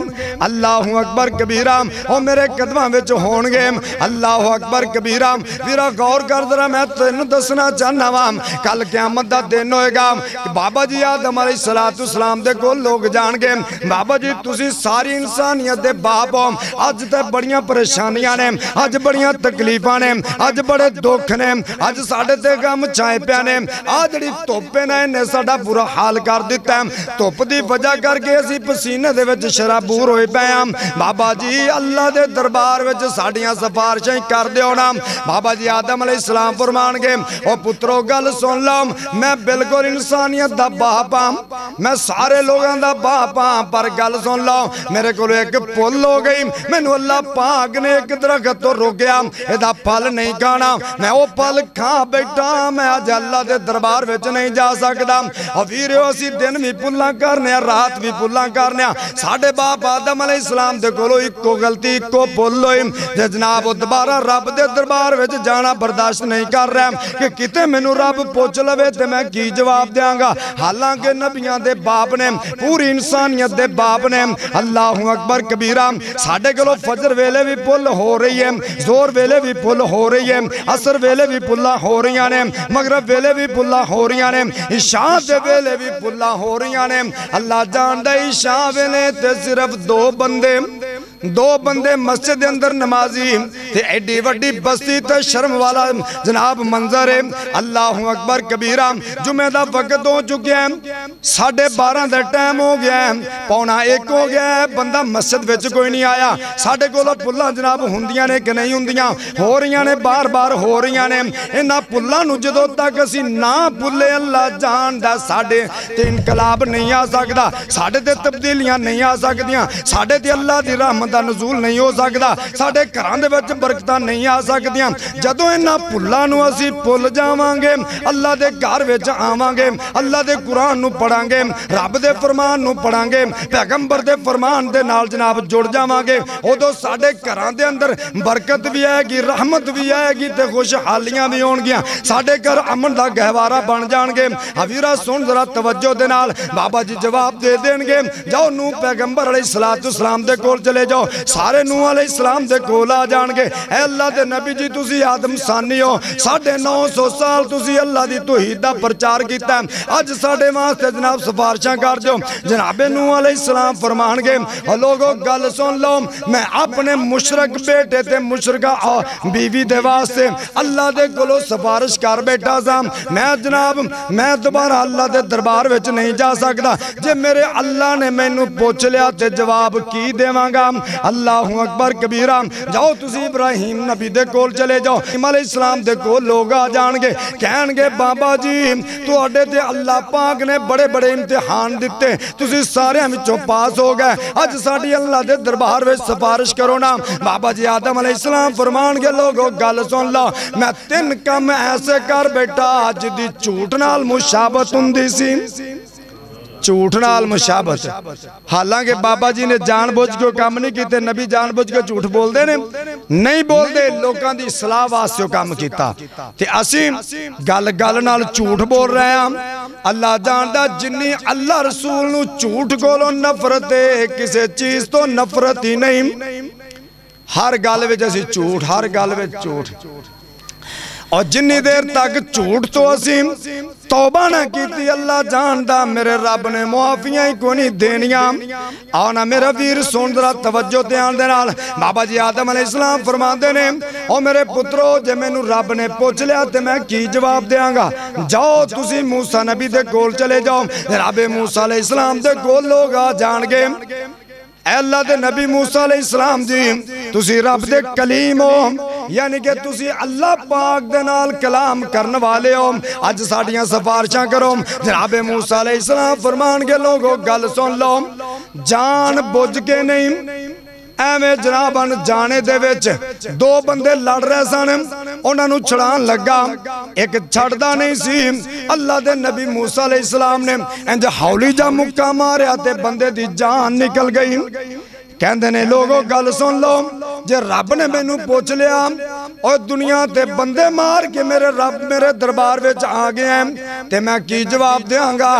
اللہ اکبر کبیرہ، وہ میرے قدمہ وچ ہونگے اللہ اکبر کبیرہ میرا غور کر درہ میں تینوں دسنا چاہنا وام کل قیامت دا دن ہوئے گا۔ بابا جی آدم علیہ السلام دے کو لوگ جان گے۔ بابا جی تسی ساری انسانیت دے باپ ہو۔ آج تے بڑیاں پریشانیاں نے آج بڑیاں تک تکلیفاں نے آج بڑے دکھ نے آج ساڑھے تے غم چائے پیا نے آج جڑی توپے نے نے ساڑھا برا حال کر دیتا ہے توپ دی وجہ کر کے اسی پسینے دے وچ شرابور ہوئے پیا بابا جی اللہ دے دربار وچ ساڑیاں سفارشیں کر دیو نا بابا جی آدم علیہ السلام فرمان گے او پترو گل سن لو میں بالکل انسانیت دا باپ ہاں میں سارے لوگاں دا باپ ہاں پر گل سن لو میرے کو ایک پل ہو گئی میں نو اللہ پاک نے ایک درخت تو روکیا ادا پھل نہیں کھانا میں او پھل کھا بیٹھا میں آج اللہ دے دربار وچ نہیں جا سکتا اور ویرے اسی دن بھی پلا کرنے رات بھی پلا کرنے ساڑھے باپ آدم علیہ السلام دے کولو ایکو غلطی ایکو پل ہوئی جے جناب دوبارہ رب دے دربار وچ جانا برداشت نہیں کر رہا کہ کتے مینو رب پوچھ لوے تے میں کی جواب دیاں گا حالانکہ نبیاں دے باپ نے پوری انسانیت دے باپ نے اللہ اکبر کبیرہ ساڑھے کلو فجر ویلے بھی پل ہو رہی ہے زور ویلے بھی پل ہو رہی ہے اثر ویلے بھی پلہ ہو رہی ہیں مغرب ویلے بھی پلہ ہو رہی ہیں عشاء دے ویلے بھی پلہ ہو رہی ہیں اللہ جان دے عشاء ویلے تے صرف دو بندے دو بندے مسجد دے اندر نمازی تے ایڈی وڈی بستی تے شرم والا جناب منظر ہے اللہ اکبر کبیرہ جمعہ دا وقت ہو چکے ہیں ساڑھے بارہ دے ٹائم ہو گیا ہے پونا ایک ہو گیا ہے بندہ مسجد وچ کوئی نہیں آیا ساڑھے کولا پلا جناب ہندیاں نے کہ نہیں ہندیاں ہو رہیاں نے بار بار ہو رہیاں نے انہا پلا نو جدو تک اسی نا پلے اللہ جان دا ساڑھے تے انقلاب نہیں آ سکدا ساڑھے تے تبدیلیاں نہیں آ سکدیاں ساڑھے تے اللہ دی رحمت دا نزول نہیں ہو سکدا ساڑھے کران دے وچ برکتاں نہیں آ سکدیاں جدو انہا پلا نو اسی پل جاواں گے اللہ دے گھر وچ آواں گے اللہ دے قرآن نو پڑھاں گے رب دے فرمان نو پڑھاں گے پیغمبر دے فرمان دے نال جناب جڑ جاواں گے او دو ساڑھے کران دے اندر برکت بھی آئے گی رحمت بھی آئے گی تے خوشحالیاں بھی ہون گیا ساڑھے کر امن دا گہوارہ بن جان گے حویرہ سن ذرا توجہ سارے نو علیہ السلام دے کول آ جان گے اے اللہ دے نبی جی تسی آدم ثانی ہو۔ ساڑھے نو سو سال تسی اللہ دی توحید دا پرچار کیتا ہے۔ آج ساڑھے واسطے جناب سفارشاں کر جو جناب نو علیہ السلام فرمان گے اور ہاں لوگوں گل سن لو۔ میں اپنے مشرق بیٹے تے مشرقہ ہاں، بیوی دے واسطے اللہ دے گلو سفارش کر بیٹا سا میں جناب، میں دوبارہ اللہ دے دربار وچ نہیں جا سکتا جے میرے اللہ نے میں نو پوچھ لیا تے جواب کی دے مانگا اللہ اکبر کبیرہ جاؤ تسی ابراہیم نبی دے کول چلے جاؤ۔ امام علیہ السلام دے کول لوگ آ جان گے، کہن گے، بابا جی تو اڈے تے اللہ پاک نے بڑے بڑے امتحان دیتے تسی سارے ہمیں چو پاس ہو گئے۔ اج ساڑی اللہ دے دربار وچ سفارش کرو نا۔ بابا جی آدم علیہ السلام فرمان گے، لوگو، گل سن لو میں تین کم ایسے کر بیٹا، اج دی جھوٹ نال مشابت ہندی سی۔ جھوٹ نال مشابت حالانکہ بابا جی نے جان بوجھ کے کام نہیں کیتے نبی جان بوجھ کے جھوٹ بول دے نے نہیں بول دے لوکاں دی اصلاح واسطے کام کیتا تے اسی گل گل نال جھوٹ بول رہے ہیں اللہ جاندا جنی اللہ رسول نو جھوٹ کولو نفرت ہے کسے چیز تو نفرت ہی نہیں ہر گل وچ اسی جھوٹ ہر گل وچ جھوٹ اور جنی دیر توبہ نہ کیتی، اللہ جاندا میرے رب نے معافیاں ہی کو نہیں دینیاں؟ آنا میرا ویر، سن درہ توجہ دیان دے نال۔ بابا جی آدم علیہ السلام فرما دے نے، او میرے پترو، جے میں نو رب نے پوچھ لیا تے میں کی جواب دیاں گا؟ جاؤ تسی موسیٰ نبی دے گول چلے جاؤ۔ رب موسیٰ علیہ السلام دے گول لوگ آ جان گے۔ اے اللہ دے نبی موسیٰ علیہ السلام جی تسی رب دے کلیم ہو۔ یعنی کہ تسی اللہ پاک دے نال کلام کرن والے ہو۔ آج ساڑیاں سفارشاں کرو۔ جناب موسیٰ علیہ السلام فرمان کے لوگوں گل سن لو۔ جان بوجھ کے نہیں، ایویں جناباں جانے دے وچ دو بندے لڑ رہے سن۔ انہاں نو چھڑان لگا۔ ایک چھڑدا نہیں سی۔ اللہ دے نبی موسیٰ علیہ السلام نے انج ہولی جا مکہ ماریا تے بندے دی جان نکل گئی۔ کہندے نے لوگوں گل سن لو جے رب نے میں نو پوچھ لیا اور دنیا تے بندے مار کے میرے رب میرے دربار وچ آ گئے ہیں۔ تے میں کی جواب دیاں گا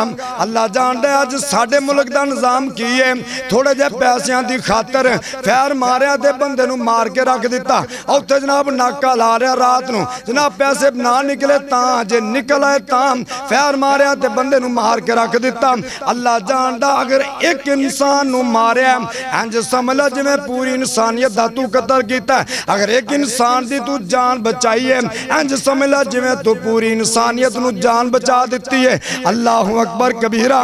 اللہ جان دے آج ساڑھے ملک دا نظام کیے تھوڑے جے پیسیاں دی خاطر فیر ماریا تے بندے نو مار کے رکھ دیتا اور تے جناب ناکا لا رہا رات نو۔ جناب پیسے نہ نکلے تاں جے نکل آئے تاں فیر ماریا تے بندے نو مار کے رکھ دیتا اللہ جاندا اگر ایک انسان نو ماریا انج سمجھا جی میں پوری انسانیت دا تو قتل کیتا ہے۔ اگر ایک انسان دی تو جان بچائی ہے۔ انج سمجھا جی میں تو پوری انسانیت نو جان بچا دیتی ہے۔ اللہ اکبر کبیرہ۔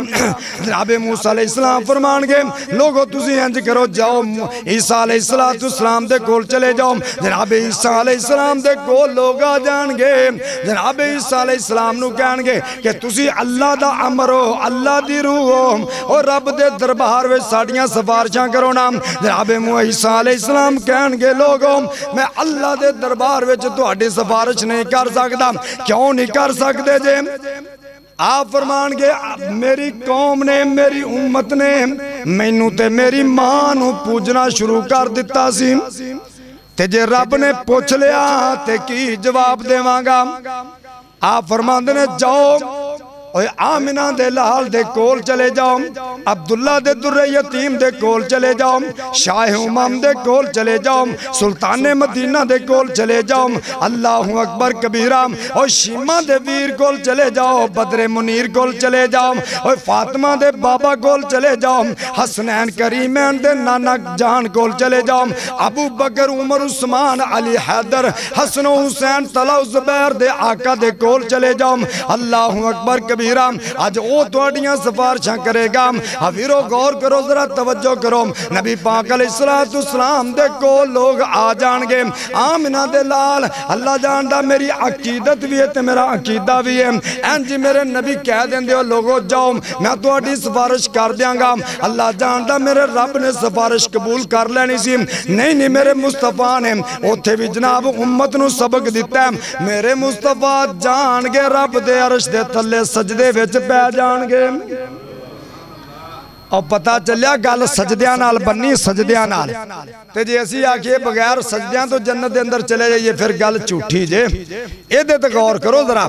جناب موسیٰ علیہ السلام فرمان گے۔ لوگوں تسی انج کرو، جاؤ۔ عیسیٰ علیہ السلام دے کول چلے جاؤ۔ جناب عیسیٰ علیہ السلام دے کول لوگ آ جان گے۔ جناب عیسیٰ علیہ السلام نو کہن گے کہ تسی اللہ دا عمر ہو، اللہ دی روح ہو۔ اور رب دے دربار وے ساڑیاں سفارشاں کرو نا جناب عیسیٰ علیہ السلام کہن گے لوگوں میں اللہ دے دربار وچ تہاڈی سفارش نہیں کر سکتا کیوں نہیں کر سکتے جے آپ فرمان گے میری قوم نے میری امت نے مینو تے میری ماں نو پوجنا شروع کر دیتا سی تے جے رب نے پوچھ لیا تے کی جواب دے مانگا آپ فرمان دے جاؤ اوے آمنہ دے لال دے کول چلے جاؤ عبداللہ دے در یتیم دے کول چلے جاؤ شاہ امام دے کول چلے جاؤ سلطان مدینہ دے کول چلے جاؤ اللہ اکبر کبیرہ اوے شیمہ دے ویر کول چلے جاؤ بدر منیر کول چلے جاؤ اوے فاطمہ دے بابا کول چلے جاؤ حسنین کریمین دے نانا جان کول چلے جاؤ ابو بکر عمر عثمان علی حیدر حسن و حسین طلع زبیر دے آقا دے کول چلے جاؤ اللہ اکبر کبیرہ کبیرہ آج او توڑیاں سفارشاں کرے گا حفیرو غور کرو ذرا توجہ کرو نبی پاک علیہ السلام دے کو لوگ آ جان گے آمنہ دے لال اللہ جاندہ میری عقیدت بھی ہے تے میرا عقیدہ بھی ہے این جی میرے نبی کہہ دیں دے لوگو جاؤ میں تو اٹھی سفارش کر دیاں گا اللہ جاندہ میرے رب نے سفارش قبول کر لینی سی نہیں نہیں میرے مصطفیٰ نے اوتھے بھی جناب امت نو سبق دیتا ہے میرے مصطفیٰ جان گے رب دے عرش دے تھلے سج سجدے وچ پہ جان گے اور پتا چلیا گل سجدیاں نال بنی سجدیاں نال تے جی اسی آکھئے بغیر سجدیاں تو جنت دے اندر چلے جائیے پھر گل چوٹھی جے اے دے تے غور کرو ذرا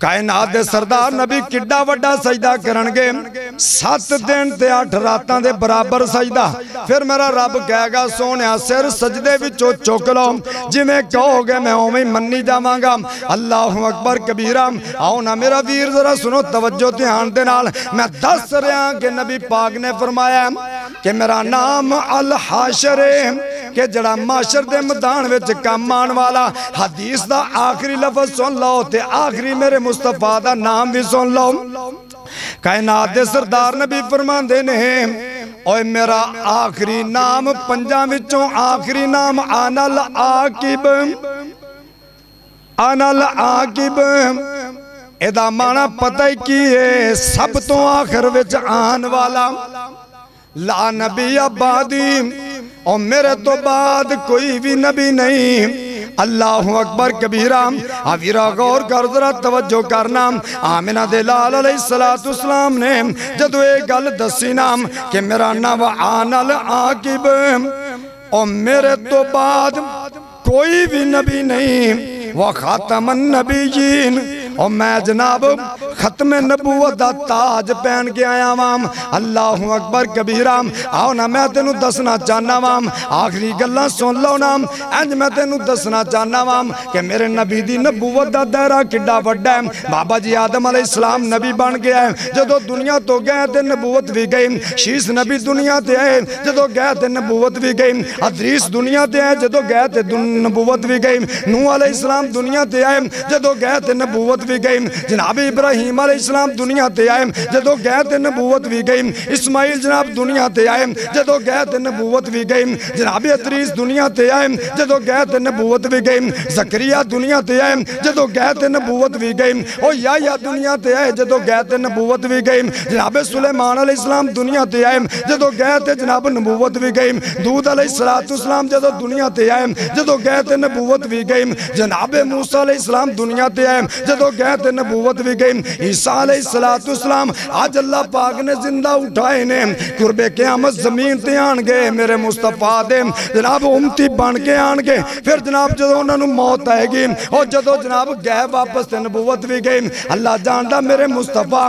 کائنات دے سردار نبی کڈا وڈا سجدہ کرنگے سات دن تے آٹھ راتاں دے برابر سجدہ۔ پھر میرا رب کہے گا سونیا سر سجدے وچو چوک لو۔ جی میں کہو گے، میں ہومی منی جاواں گا۔ اللہ اکبر کبیرہ، آؤ نا میرا ویر، ذرا سنو توجہ تیان دے نال۔ میں دس رہا کہ نبی پاک نے فرمایا کہ میرا نام الحاشر کہ جڑا معاشر دے مدان وچ کام مان والا۔ حدیث دا آخری لفظ سن لو تے آخری میرے مصطفیٰ دا نام بھی سن لو۔ کائنات دے سردار نبی فرمان دینے ہیں اوہ میرا آخری نام پنجا وچوں آخری نام آنا العاقب آنا العاقب ادا مانا پتہ ہی کی ہے؟ سب تو آخر وچ آن والا۔ لا نبی آبادی۔ اور میرے تو بعد کوئی بھی نبی نہیں۔ اللہ اکبر کبیرہ آویرہ غور کر، ذرا توجہ کرنا۔ آمینہ دلال علیہ السلام نے جدو ایک گل دسی نام کہ میرا نو آنا العاقب اور میرے تو بعد کوئی بھی نبی نہیں، وہ خاتم النبیین۔ اور میں جناب ختم نبوت دا تاج پہن کے آیا وام۔ اللہ اکبر کبیرام آؤ نا میں تینو دسنا چاہنا وام۔ آخری گلہ سن لو نا۔ انج میں تینو دسنا چاہنا وام کہ میرے نبی دی نبوت دا دائرہ کڈا وڈا ہے۔ بابا جی آدم علیہ السلام نبی بن گیا ہے جدو دنیا تو گئے تے نبوت بھی گئی۔ شیس نبی دنیا تے آئے۔ جدو گئے تے نبوت بھی گئی۔ ادریس دنیا تے آئے۔ جدو گئے تے نبوت بھی گئی۔ نو علیہ السلام دنیا تے آئے۔ جدو گئے تے نبوت بھی گئی جناب ابراہیم علیہ السلام دنیا تے آئے۔ جدو گئے تے نبوت بھی گئی اسماعیل جناب دنیا تے آئے۔ جدو گئے تے نبوت بھی گئی جناب اتریس دنیا تے آئے۔ جدو گئے تے نبوت بھی گئی زکریہ دنیا تے آئے۔ جدو گئے تے نبوت بھی گئی او یا یا دنیا تے آئے۔ جدو گئے تے نبوت بھی گئی جناب سلیمان علیہ السلام دنیا تے آئے۔ جدو گئے تے جناب نبوت بھی گئی دود علیہ السلام جدو دنیا تے آئے۔ جدو گئے تے نبوت بھی گئی جناب موسیٰ علیہ السلام دنیا تے آئے۔ جدو گئے تے نبوت بھی گئی۔ عیسیٰ علیہ السلام آج اللہ پاک نے زندہ اٹھائے نے۔ قرب قیامت زمین تے آن گئے میرے مصطفیٰ دے۔ جناب امتی بن کے آن گئے پھر جناب جدو انہوں نے موت آئے گی، اور جدو جناب گئے واپس تے نبوت بھی گئی۔ اللہ جاندہ میرے مصطفیٰ،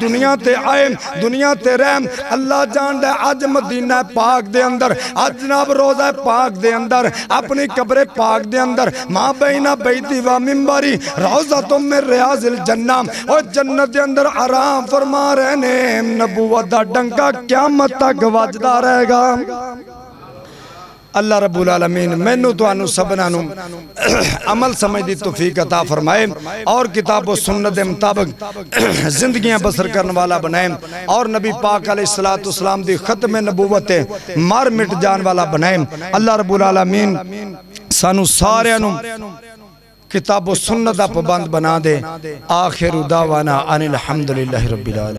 دنیا تے آئے، دنیا تے رہم اللہ جاندہ آج مدینہ پاک دے اندر، آج جناب روزہ پاک دے اندر، اپنی قبر پاک دے اندر۔ ماں بینہ بیتی و ممباری، روزہ تم میں ریاض الجنہ اور جنت دے اندر آرام فرما رہنے نبوت دا ڈنکا قیامت تک وجدہ رہے گا۔ اللہ رب العالمین مینو تو انو سبنانو عمل سمجھ دی توفیق عطا فرمائے، اور کتاب و سنت مطابق زندگیاں بسر کرنے والا بنائے، اور نبی پاک علیہ السلام دی ختم نبوت مار مٹ جان والا بنائے۔ اللہ رب العالمین سانو سارے انو کتاب و سنت پابند بنا دے۔ آخر دعوانا ان الحمدللہ رب العالمین۔